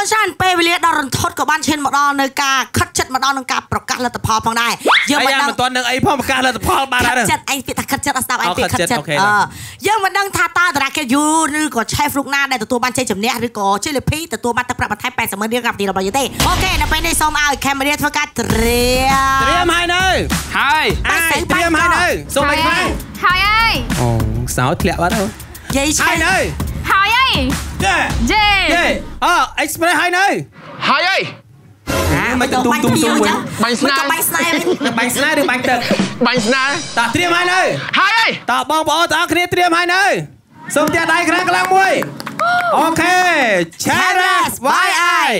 គុណច្រើនពេលវេលាដ៏រន្ធត់ក៏បានឈានមកដល់នៅការខិតចិត្តមកដល់នឹងការប្រកាសលទ្ធផលផងដែរយើងអាមិនយ៉ាដឹងមិនទាន់នឹងអីផងប្រកាសលទ្ធផលបានហើយខិតចិត្តអីពាក្យថាខិតចិត្តអត់ស្ដាប់អីអូពាក្យខិតខិតចិត្តចិត្តអូខេអឺយើងមិនដឹងថាតើតារាគេយូឬក៏ chef រូបណាដែលទទួលបានជ័យជំនះឬក៏ជ័យលាភីទទួលបានទឹកប្រាក់បន្ថែម80ម៉ឺនរៀលកម្មវិធីរបស់យើងទេអូខេនៅពេលនេះសូមឲ្យ camera ធ្វើការត្រៀមត្រៀមហើយនៅហើយអាយត្រៀមហើយនៅសូមលេខខ្លាំងហើយអើយអូសោធ្លាក់បាត់ហើយយាយឆៃហើយនៅ ហើយអើយយេយេយេអូ express ហើយនៅហើយអីមិនទៅទុំទុំទុំវិញបាញ់ស្នាមិនក៏បាញ់ស្នេហ៍វិញបាញ់ស្នេហ៍ឬបាញ់ទឹកបាញ់ស្នាតើត្រៀមហើយនៅហើយអីតើបងប្អូនទាំងអស់គ្នាត្រៀមហើយនៅសូមផ្ទះដៃខ្លាំងខ្លាំងមួយអូខេ Cheers YI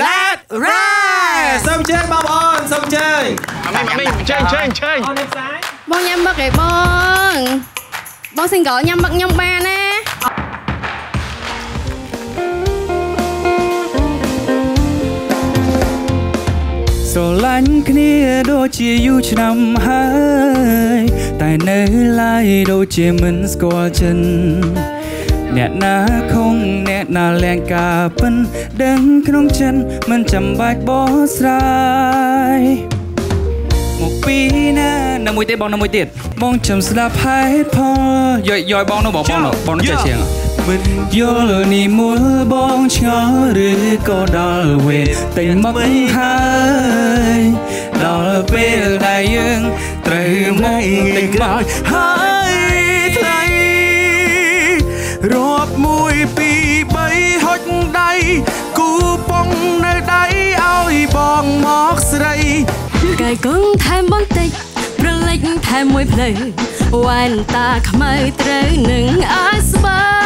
Let Rise សូមជើញបងប្អូនសូមជើញអាមីអាមីជើញជើញជើញអូននេះផ្សាយបងញ៉ាំមឹកឯងបងបង single ញ៉ាំមឹកខ្ញុំបានណា ស្រឡាញ់គ្នាដូចជាយូរឆ្នាំហើយតែនៅឡើយដូចជាមិនស្គាល់ចិនអ្នកណាខំអ្នកណាលៀងការពិនដឹងក្នុងចិនមិនចាំបាច់បោះស្រាយមកពីណានៅមួយទៀតបងនៅមួយទៀតបងចាំស្ដាប់ហេតុផលយយយបងនោះបងបងនោះបងនោះចេះជាង មិនយល់នេះមូលបងឆ្ងល់ឬក៏ដល់វេតែមកហើយដល់ពេលដែលយើងត្រូវមកតិចមកហើយថ្លៃរាប់មួយពីរបីហុចដៃគូប៉ុងនៅដៃឲ្យបងមកស្រីកាយកងថែមបន្តិចប្រលិចថែមមួយផ្លូវវ៉ែនតាខ្មៅត្រូវនឹងឲ្យស្បែ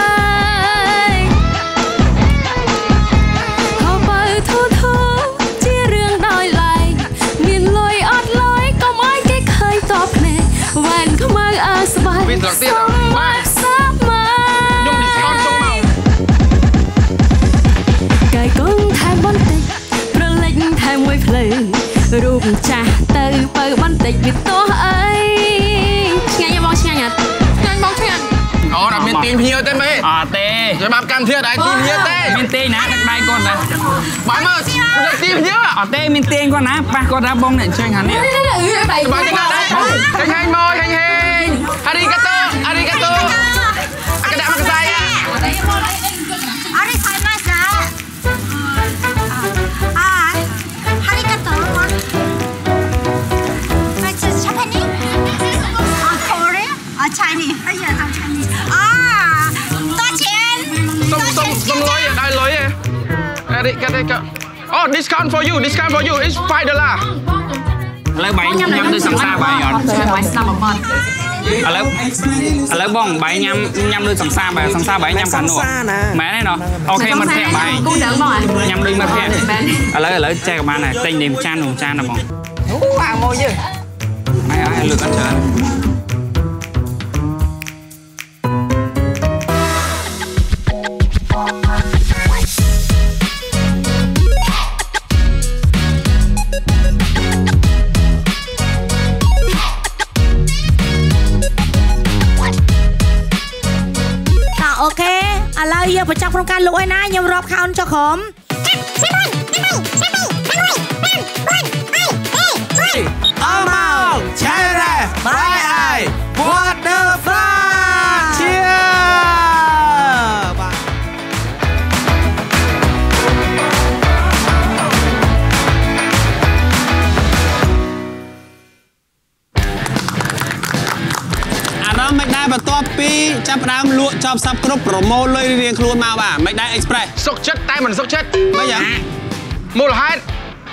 អត់ទេសម្រាប់កម្មវិធីអត់ឲ្យទាញភ្ញៀវទេមានទេណាដឹកដៃគាត់ណាបើមើលលើទាញភ្ញៀវអត់ទេមានទេគាត់ណាប៉ះគាត់ណាបងអ្នកចេញហានេះបើចឹងណាដែរហេងហេងមកហេងហេងអារី អារីកាតូអូ discount for you discount for you is 5 dollar ឥឡូវបាយញ៉ាំដូចសង្សារបាយអត់បាយស្ដាប់មកឥឡូវឥឡូវបងបាយញ៉ាំញ៉ាំដូចសង្សារបាយសង្សារបាយញ៉ាំខាងនោះមែនទេណោះអូខេមិនភ័ អូអាមួយយើហើយហើយលើកអត់ច្រើនតោះអូខេឥឡូវយើងបញ្ចប់ក្នុងការលក់ហើយណាខ្ញុំរាប់ខោនចុះក្រុម បន្ទាប់ពីចាប់ផ្ដើមលក់ចប់សັບគ្រប់ប្រម៉ូលលុយរៀងខ្លួនមកបាទមិនដែរ Express សុកចិត្តតែមិនសុកចិត្តមិនយ៉ាងមូលហេតុ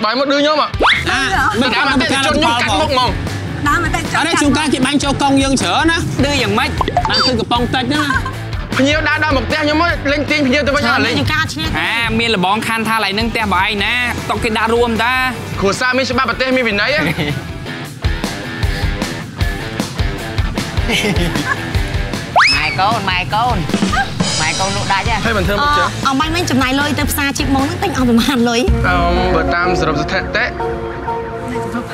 បើមកឌឺខ្ញុំអាមិនដើដែរមអមកតិថិការជនលខ្ញុំផលកាត់ផងមុខហ្មងដើមតែចុះអរេជួនកាលគេបាញ់ចូលកង់យើងច្រើនណាឌឺយ៉ាងម៉េចបានឃើញកំប៉ុងតិចហ្នឹងណាភ្ញៀវដើរដល់មកផ្ទះខ្ញុំមកលេងទាញភ្ញៀវទៅវិញអត់លេងជាការឈ្នះអាមានលបងខាន់ថាឡៃនឹងផ្ទះបាយណាតុកគេដាក់រួមតាគ្រួសារមានច្បាប់ប្រទេសមានវិន័យ ម៉ែកូនម៉ែកូនម៉ែកូនលក់ដាច់ហ៎ហើយមិនធ្វើអមកចឹងអំបាញ់វិញចំណាយលុយទៅផ្សារជីកមកហ្នឹងទិញអស់ប្រហែលលុយអឺបើតាមសរុបស្ថិតិ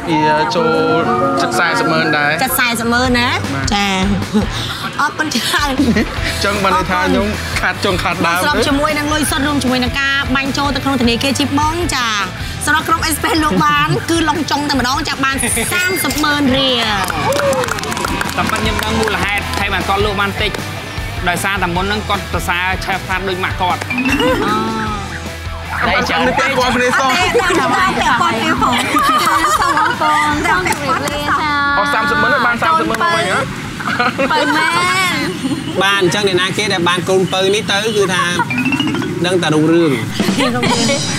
វាចូលចិត្ត40ម៉ឺនដែរចិត្ត40ម៉ឺនណាចាអរគុណច្រើនចឹងបានន័យថាខ្ញុំខាត់ចុងខាត់ដើមស្របជាមួយនឹងលុយសុទ្ធរួមជាមួយនឹងការបាញ់ចូលទៅក្នុងធនាគារជីបបងចាសម្រាប់ក្រុម Express លោកបាន គឺឡុងចុងតែម្ដងចាបាន30ម៉ឺនរៀល តាមពិតខ្ញុំដឹងមូលហេតុថៃបានគាត់លក់បានតិចដោយសារតែមុនហ្នឹងគាត់ប្រសើរឆេះផ្លាត់ដូចម៉ាក់គាត់ đây ចាំ chờ នេះពាក់ព័ន្ធគ្នាសោះចាំបានតែប៉ុននេះផងសូមអរគុណសូមជម្រាបលាចាអស់30ម៉ឺនបាន30ម៉ឺនមកវិញហ៎បើមែនបានអញ្ចឹងអ្នកណាគេដែលបានកូនពៅនេះទៅគឺថាដឹងតែរុងរឿង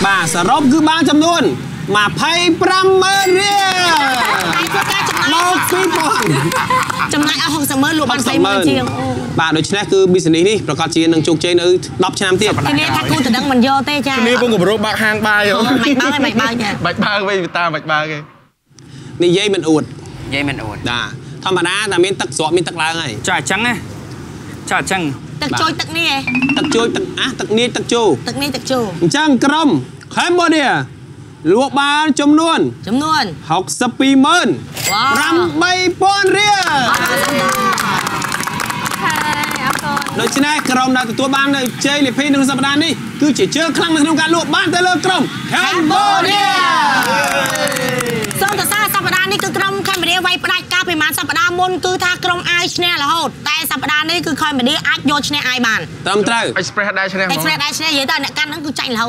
បាទសរុបគឺបានចំនួន25ម៉ឺនរៀលហើយធ្វើការចំណាយមកពីបង ចំណាយអស់60ម៉ឺនលក់បាន20ម៉ឺនជាងអូបាទដូច្នេះគឺ business នេះប្រកាសជានឹងជោគជ័យនៅ10ឆ្នាំទៀតគ្នាថាគូតដឹងមិនយកទេចាគ្នាពងគម្រោងបាក់ហាងបាយហ៎អូមិនបើមិនបើចាបាច់បើវិញតាបាច់បើគេនិយាយមិនអួតនិយាយមិនអួតបាទធម្មតាតែមានទឹកស្រកមានទឹកឡើងហើយចាអញ្ចឹងណាចាអញ្ចឹងទឹកជួយទឹកនេះឯងទឹកជួយទឹកអាទឹកនាយទឹកជោទឹកនេះទឹកជួយអញ្ចឹងក្រុម Cambodia លក់បានចំនួនចំនួន62ម៉ឺនវ៉ា8000រៀលហើយអរគុណដូច្នេះក្រុមដែលទទួលបាននៅជ័យលាភីក្នុងសប្តាហ៍នេះគឺជាជើងខ្លាំងនៅក្នុងការលក់បានទៅលើក្រុម Cambodia សូមសរសើរសប្តាហ៍នេះគឺក្រុមខេមរាវាយផ្ដាច់កាលពីប្រហែលសប្តាហ៍មុនគឺថាក្រុមអាយឈ្នះរហូតតែសប្តាហ៍នេះគឺខេមរាអាចយកឈ្នះអាយបានត្រឹមត្រូវ Express ដែរឈ្នះហ្មង Express ដែរឈ្នះនិយាយទៅអ្នកកាន់ហ្នឹងគឺចាញ់រហូត